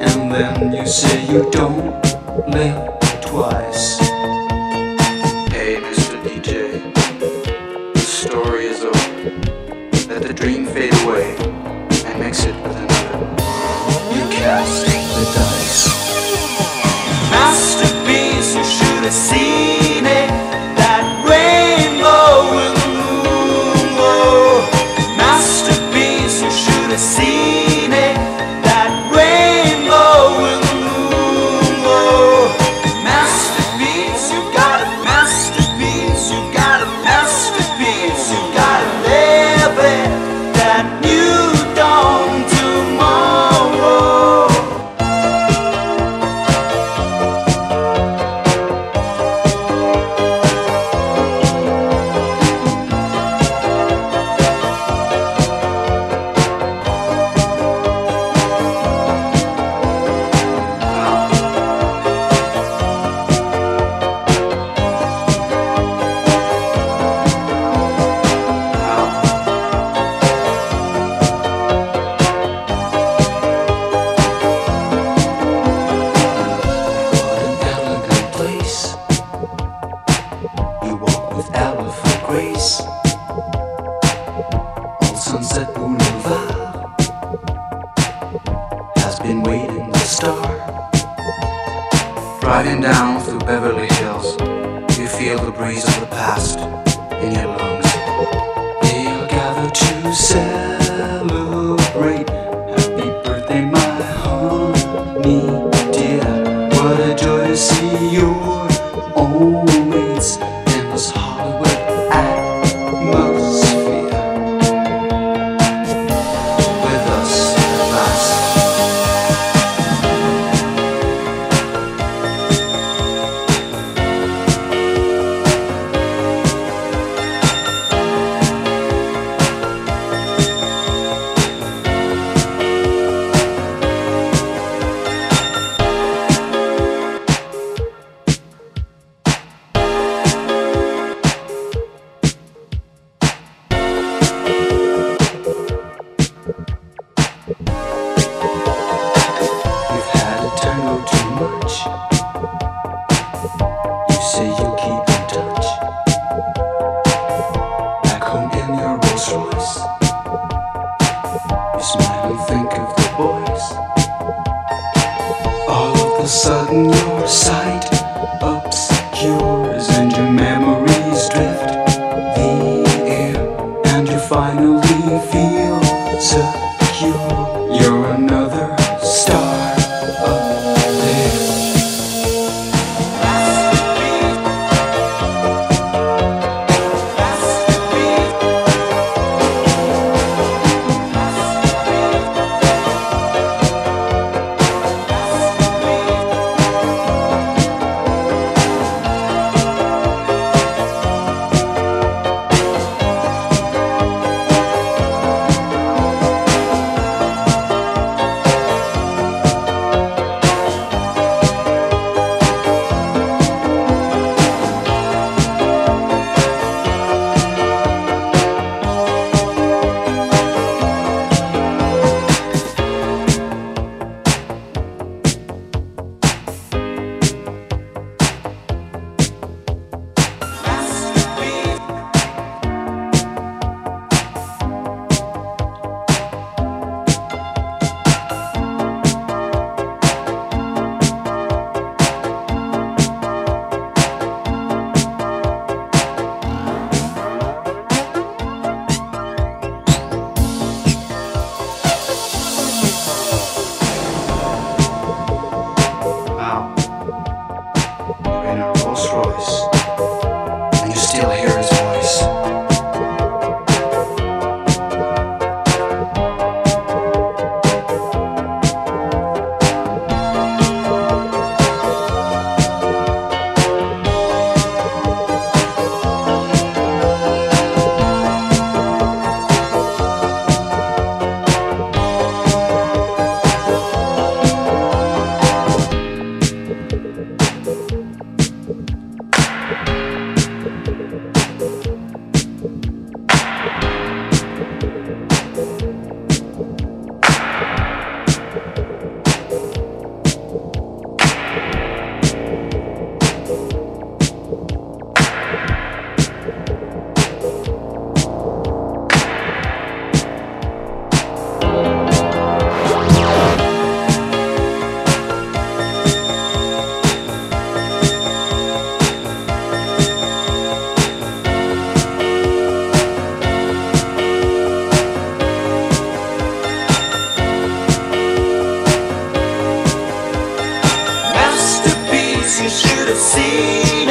and then you say you don't live twice. Hey, Mr. DJ, the story is over. Let the dream fade away and mix it with another. You cast the dice. masterpiece. You should have seen waiting star. Driving down through Beverly Hills, you feel the breeze of the past in your lungs. They are gather to celebrate. Happy birthday, my honey dear. What a joy to see your old You smile and think of the boys. All of a sudden, your sight obscures and your memories drift. The air, and you finally feel secure. You're another. you should have seen.